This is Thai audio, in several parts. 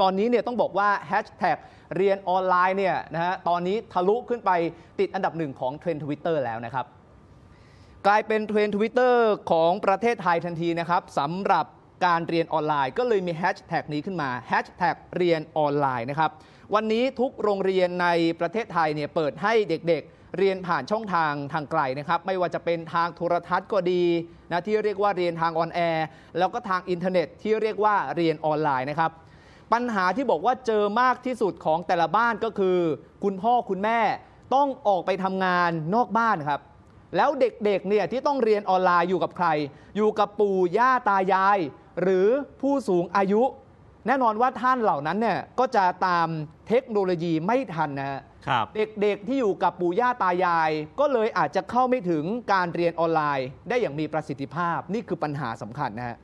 ตอนนี้เนี่ยต้องบอกว่าแฮชแท็กเรียนออนไลน์เนี่ยนะฮะตอนนี้ทะลุขึ้นไปติดอันดับหนึ่งของเทรนด์ทวิตเตอร์แล้วนะครับ กลายเป็นเทรนด์ทวิตเตอร์ของประเทศไทยทันทีนะครับสำหรับการเรียนออนไลน์ ก็เลยมีแฮชแท็กนี้ขึ้นมาแฮชแท็กเรียนออนไลน์นะครับวันนี้ทุกโรงเรียนในประเทศไทยเนี่ยเปิดให้เด็กๆ เรียนผ่านช่องทางทางไกลนะครับ ไม่ว่าจะเป็นทางโทรทัศน์ก็ดีนะที่เรียกว่าเรียนทาง on airแล้วก็ทางอินเทอร์เน็ตที่เรียกว่าเรียนออนไลน์นะครับ ปัญหาที่บอกว่าเจอมากที่สุดของแต่ละบ้านก็คือ คุณพ่อคุณแม่ต้องออกไปทำงานนอกบ้านครับ แล้วเด็กๆเนี่ยที่ต้องเรียนออนไลน์อยู่กับใคร อยู่กับปู่ย่าตายาย หรือผู้สูงอายุ แน่นอนว่าท่านเหล่านั้นเนี่ยก็จะตามเทคโนโลยีไม่ทันนะฮะครับเด็กๆที่อยู่กับปู่ย่าตายาย ก็เลยอาจจะเข้าไม่ถึงการเรียนออนไลน์ ได้อย่างมีประสิทธิภาพนี่คือปัญหาสำคัญนะฮะ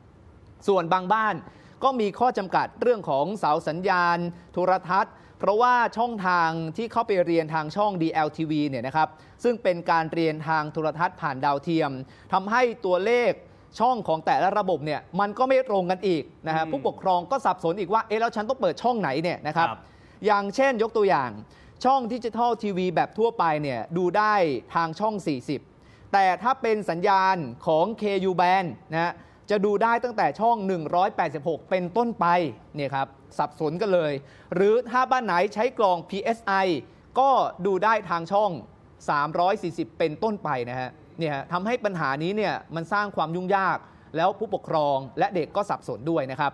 ส่วนบางบ้าน ก็มีข้อจำกัดเรื่องของเสาสัญญาณโทรทัศน์ เพราะว่าช่องทางที่เข้าไปเรียนทางช่อง DLTV เนี่ยนะครับซึ่งเป็นการเรียนทางโทรทัศน์ผ่านดาวเทียมทำให้ตัวเลขช่องของแต่ละระบบเนี่ยมันก็ไม่ตรงกันอีกนะฮะอืมผู้ปกครองก็สับสนอีกว่าเอ๊ะแล้วฉันต้องเปิดช่องไหนเนี่ยนะครับครับอย่างเช่นยกตัวอย่างช่องดิจิทัลทีวีแบบทั่วไปเนี่ยดูได้ทางช่อง 40 แต่ถ้าเป็นสัญญาณของ KU band นะฮะ จะดูได้ตั้งแต่ช่อง 186 เป็นต้นไปเนี่ยครับสับสนกันเลย หรือถ้าบ้านไหนใช้กล่อง PSI ก็ดูได้ทางช่อง 340 เป็นต้นไปนะฮะเนี่ยฮะทำให้ปัญหานี้เนี่ยมันสร้างความยุ่งยาก แล้วผู้ปกครองและเด็กก็สับสนด้วยนะครับ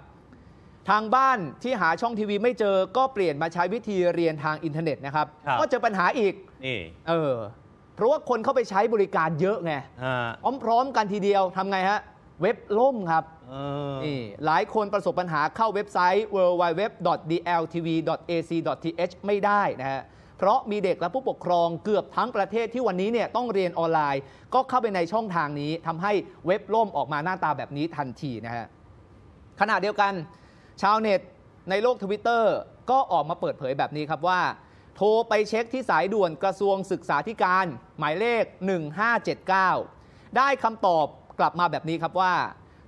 ทางบ้านที่หาช่องทีวีไม่เจอก็เปลี่ยนมาใช้วิธีเรียนทางอินเทอร์เน็ตนะครับครับก็เจอปัญหาอีกนี่เออเพราะว่าคนเข้าไปใช้บริการเยอะไงฮะพร้อมๆกันทีเดียวทำไงฮะ เว็บล่มครับเออนี่หลายคนประสบปัญหาเข้าเว็บไซต์ www.dltv.ac.th ไม่ได้นะฮะเพราะมีเด็กและผู้ปกครองเกือบทั้งประเทศที่วันนี้เนี่ยต้องเรียนออนไลน์ ก็เข้าไปในช่องทางนี้ทำให้เว็บล่มออกมาหน้าตาแบบนี้ทันทีนะฮะขณะเดียวกันชาวเน็ตในโลกทวิตเตอร์ก็ออกมาเปิดเผยแบบนี้ครับว่า โทรไปเช็คที่สายด่วนกระทรวงศึกษาธิการ หมายเลข 1579 ได้คำตอบ กลับมาแบบนี้ครับว่า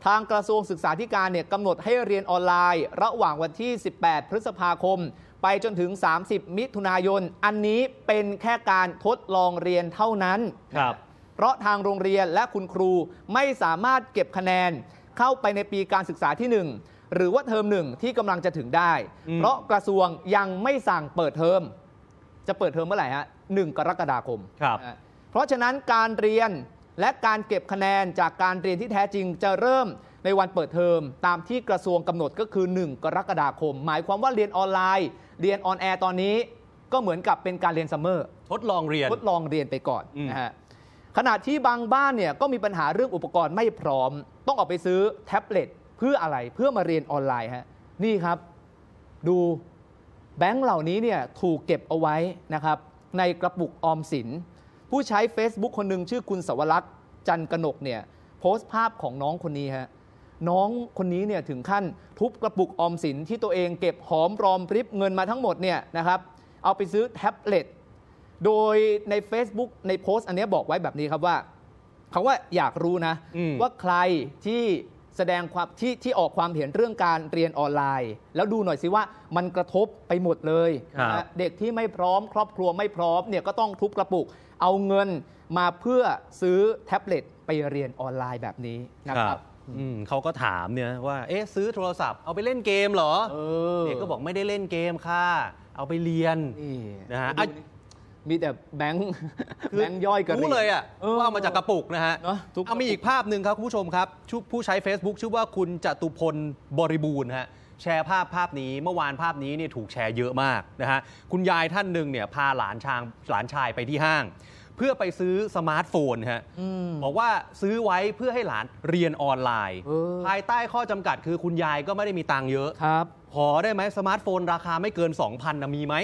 ทางกระทรวงศึกษาธิการเนี่ยกำหนดให้เรียนออนไลน์ ระหว่างวันที่ 18 พฤษภาคม ไปจนถึง 30 มิถุนายน อันนี้เป็นแค่การทดลองเรียนเท่านั้นครับเพราะทางโรงเรียนและคุณครูไม่สามารถเก็บคะแนน เข้าไปในปีการศึกษาที่ 1 หรือว่าเทอมหนึ่งที่กำลังจะถึงได้อืมเพราะกระทรวงยังไม่สั่งเปิดเทอม จะเปิดเทอมเมื่อไหร่ฮะหนึ่งกรกฎาคมครับนะฮะเพราะฉะนั้นการเรียน และการเก็บคะแนนจากการเรียนที่แท้จริงจะเริ่มในวันเปิดเทอมตามที่กระทรวงกำหนดก็คือ 1 กรกฎาคม หมายความว่าเรียนออนไลน์ เรียน on air ตอนนี้ก็เหมือนกับเป็นการเรียนซัมเมอร์ทดลองเรียนทดลองเรียนไปก่อนอืมนะฮะขณะที่บางบ้านเนี่ยก็มีปัญหาเรื่องอุปกรณ์ไม่พร้อม ต้องออกไปซื้อแท็บเล็ตเพื่ออะไรเพื่อมาเรียนออนไลน์ฮะนี่ครับดูแบงค์เหล่านี้เนี่ยถูกเก็บเอาไว้นะครับในกระปุกออมสิน ผู้ใช้ Facebook คนหนึ่งชื่อคุณสวรักษ์จันกนกเนี่ยโพสต์ภาพของน้องคนนี้ฮะน้องคนนี้เนี่ยถึงขั้นทุบกระปุกออมสินที่ตัวเองเก็บหอมรอมริบเงินมาทั้งหมดเนี่ยนะครับเอาไปซื้อแท็บเล็ตโดยใน Facebook ในโพสต์อันเนี้ยบอกไว้แบบนี้ครับว่าเขาว่าอยากรู้นะอืมว่าใครที่แสดงความที่ที่ออกความเห็นเรื่องการเรียนออนไลน์ แล้วดูหน่อยสิว่ามันกระทบไปหมดเลยครับนะฮะเด็กที่ไม่พร้อม ครอบครัวไม่พร้อมเนี่ยก็ต้องทุบกระปุก เอาเงินมาเพื่อซื้อแท็บเล็ตไปเรียนออนไลน์แบบนี้นะครับอืมเขาก็ถามเนี่ยว่าเอ๊ะซื้อโทรศัพท์เอาไปเล่นเกมเหรอเออเด็กก็บอกไม่ได้เล่นเกมค่ะ เอาไปเรียนนี่นะฮะดูนี่มีแต่แบงค์แบงค์ย่อยกันรู้เลยอะเออว่าเอามาจากกระปุกนะฮะเนอะทุกเอามีอีกภาพหนึ่งครับคุณผู้ชมครับชื่อผู้ใช้ Facebook ชื่อว่าคุณจตุพลบริบูรณ์ฮะ แชร์ภาพภาพนี้เมื่อวานภาพนี้เนี่ยถูกแชร์เยอะมากนะฮะคุณยายท่านหนึ่งเนี่ยพาหลานชางหลานชายไปที่ห้าง เพื่อไปซื้อสมาร์ทโฟนฮะอืมบอกว่าซื้อไว้เพื่อให้หลานเรียนออนไลน์เออภายใต้ข้อจำกัดคือคุณยายก็ไม่ได้มีตังค์เยอะครับขอได้ไหมสมาร์ทโฟนราคาไม่เกิน 2,000นะมีไหม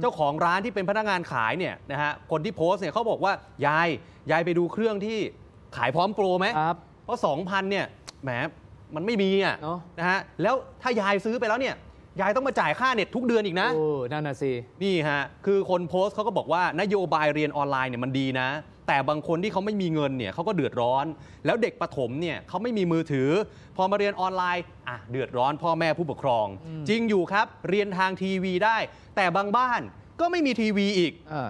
เจ้าของร้านที่เป็นพนักงานขายเนี่ยนะฮะคนที่โพสต์เนี่ยเขาบอกว่ายายยายไปดูเครื่องที่ขายพร้อมโปรไหมครับเพราะ2,000เนี่ยแหม มันไม่มีอะเนอะ นะฮะแล้วถ้ายายซื้อไปแล้วเนี่ยยายต้องมาจ่ายค่าเน็ตทุกเดือนอีกนะ โอ้นั่นน่ะสิ นี่ฮะ คือคนโพสต์เขาก็บอกว่านโยบายเรียนออนไลน์เนี่ยมันดีนะ แต่บางคนที่เขาไม่มีเงินเนี่ยเขาก็เดือดร้อน แล้วเด็กประถมเนี่ยเขาไม่มีมือถือ พอมาเรียนออนไลน์อะเดือดร้อนพ่อแม่ผู้ปกครอง จริงอยู่ครับ เรียนทางทีวีได้ แต่บางบ้านก็ไม่มีทีวีอีก อ่า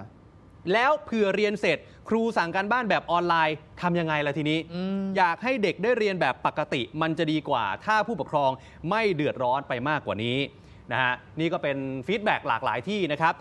แล้วเผื่อเรียนเสร็จ ครูสั่งการบ้านแบบออนไลน์ทำยังไงล่ะทีนี้อืมอยากให้เด็กได้เรียนแบบปกติมันจะดีกว่า ถ้าผู้ปกครองไม่เดือดร้อนไปมากกว่านี้นะฮะนี่ก็เป็นฟีดแบ็กหลากหลายที่นะครับ